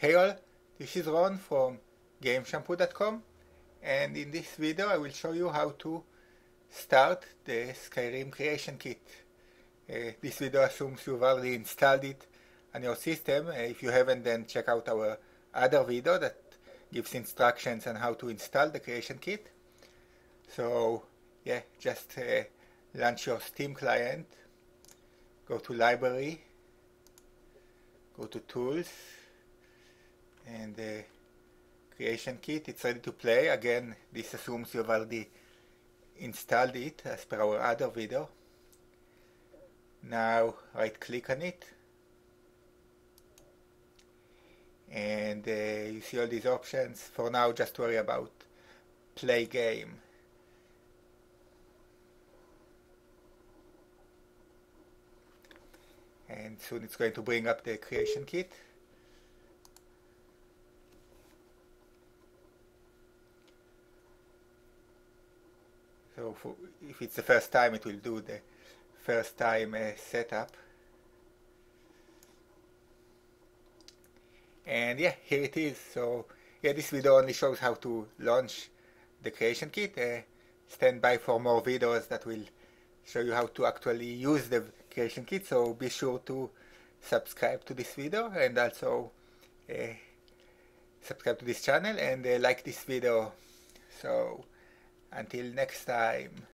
Hey all, this is Ron from GameShampoo.com and in this video I will show you how to start the Skyrim Creation Kit. Uh, this video assumes you've already installed it on your system. Uh, if you haven't then check out our other video that gives instructions on how to install the Creation Kit. So yeah, just uh, launch your Steam client, go to Library, go to Tools, and the creation kit. It's ready to play. Again this assumes you've already installed it as per our other video. Now right click on it. And uh, you see all these options. For now just worry about play game. And soon it's going to bring up the creation kit So for, if it's the first time, it will do the first time uh, setup. And yeah, here it is. So yeah, this video only shows how to launch the creation kit. Uh, stand by for more videos that will show you how to actually use the creation kit. So be sure to subscribe to this video and also uh, subscribe to this channel and uh, like this video. So until next time.